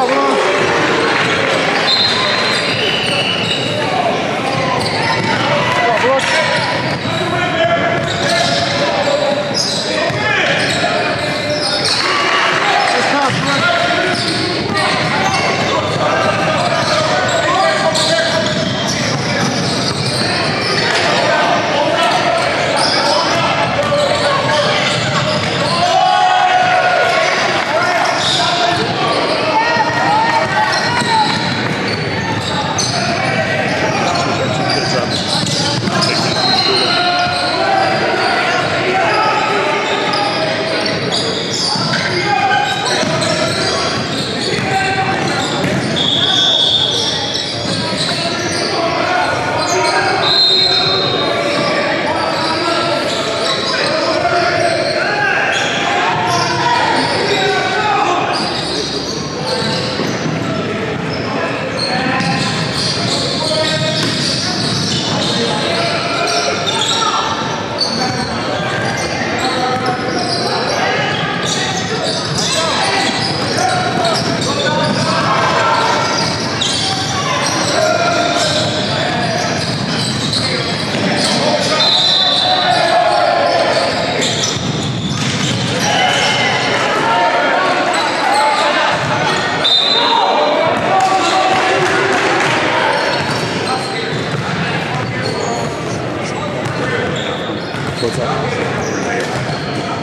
好不好？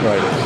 Right.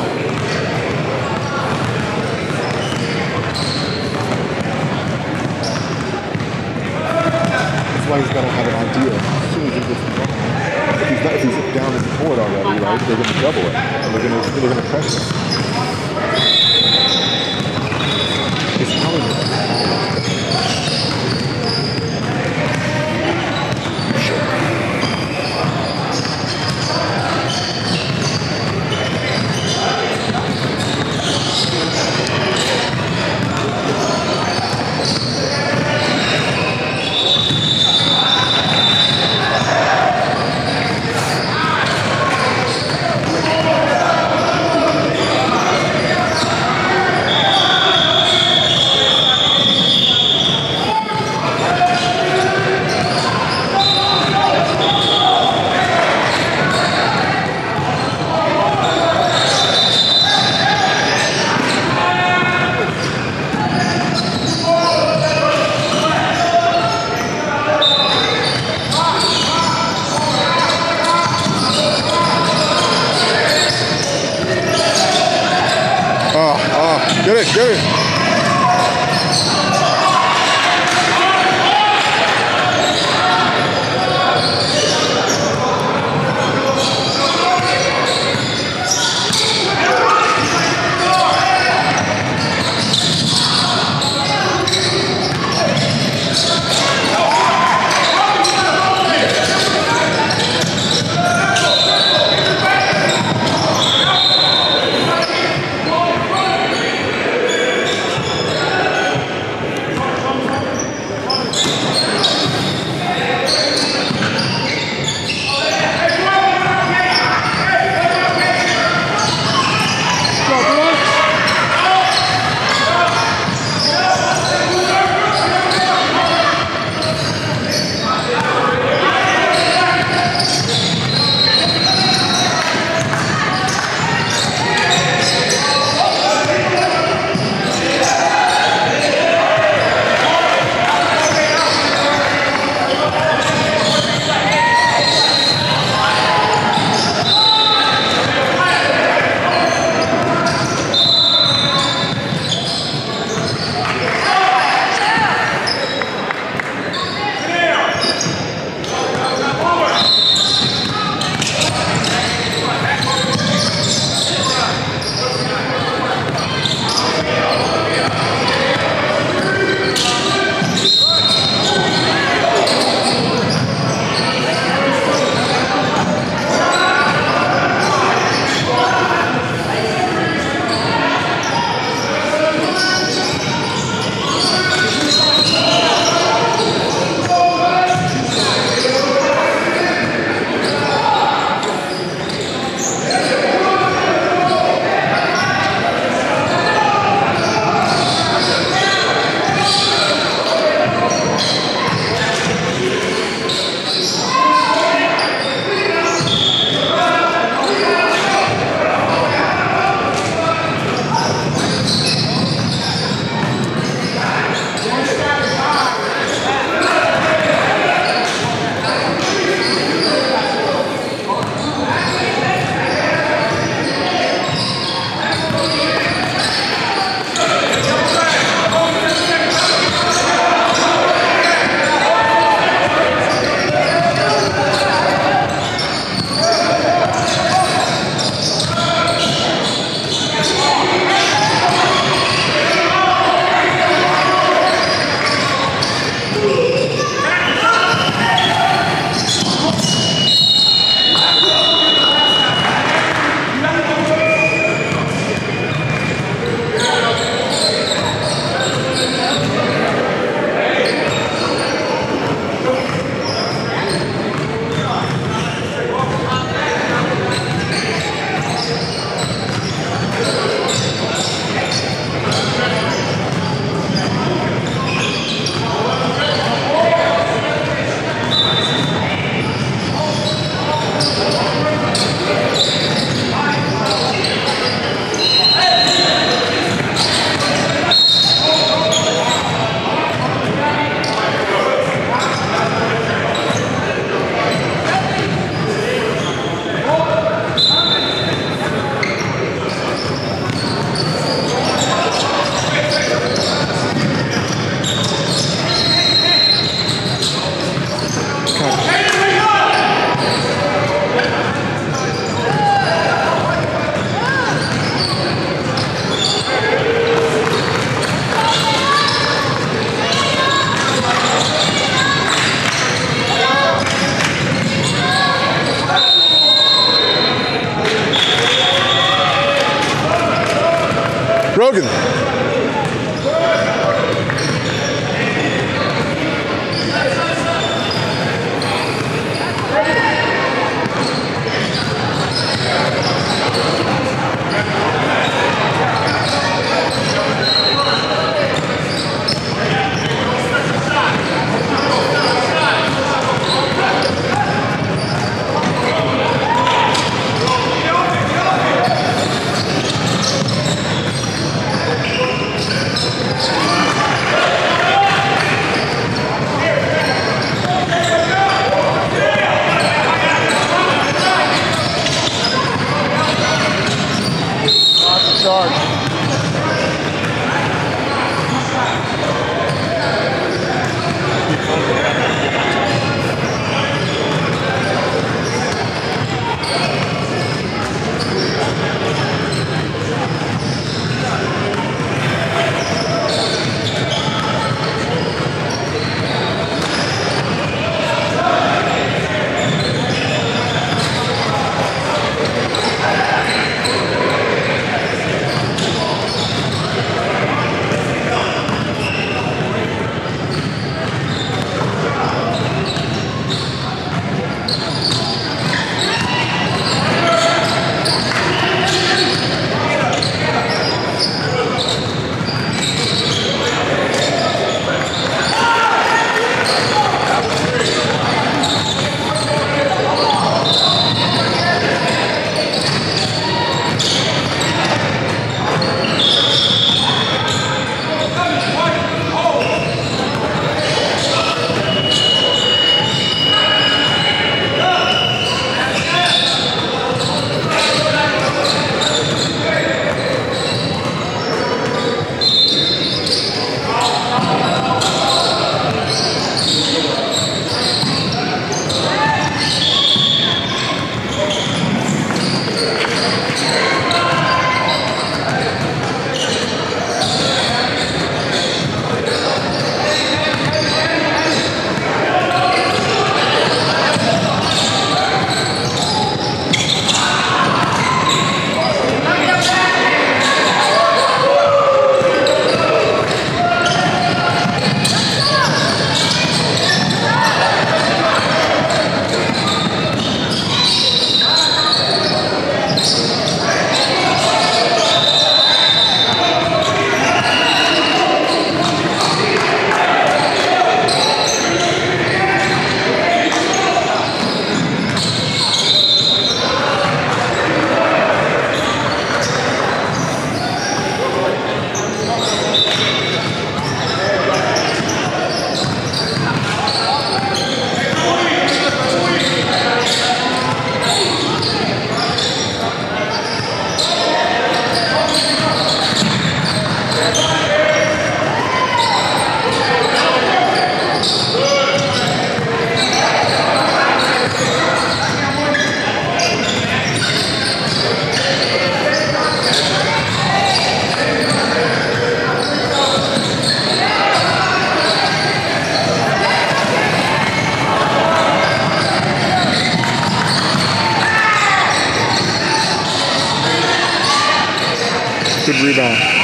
Rebound.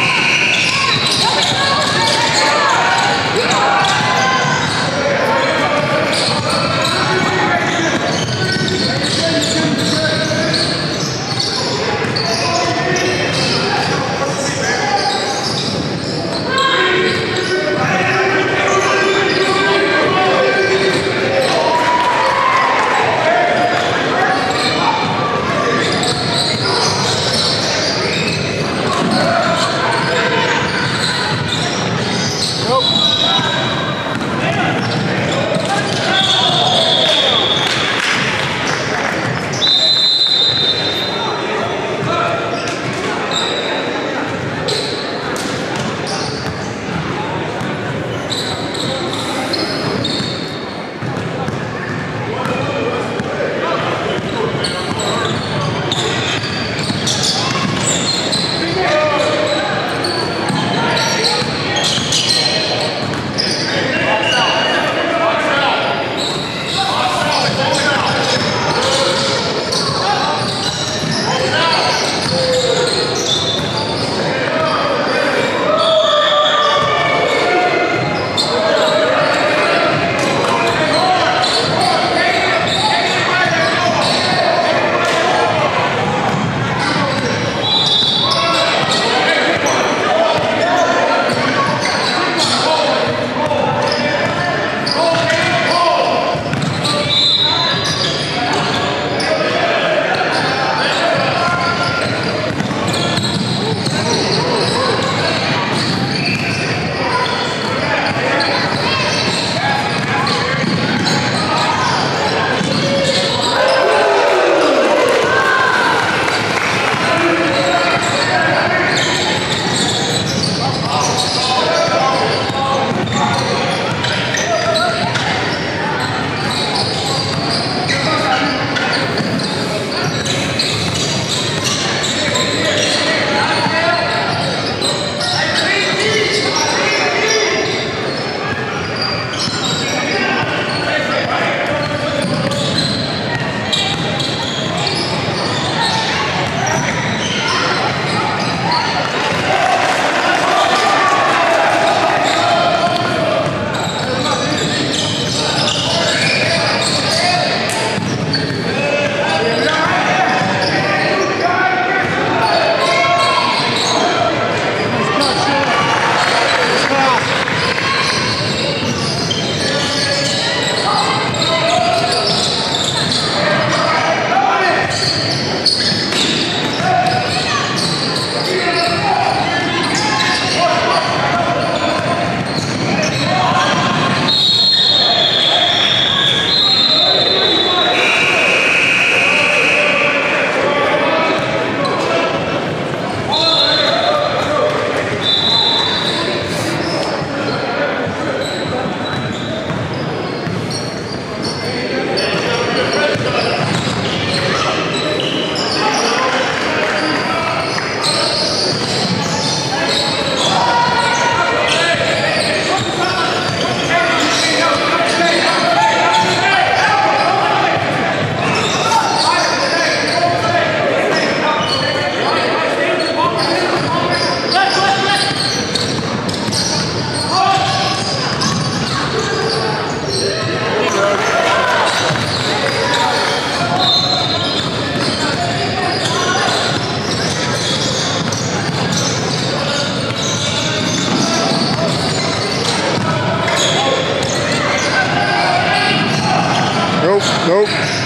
Nope.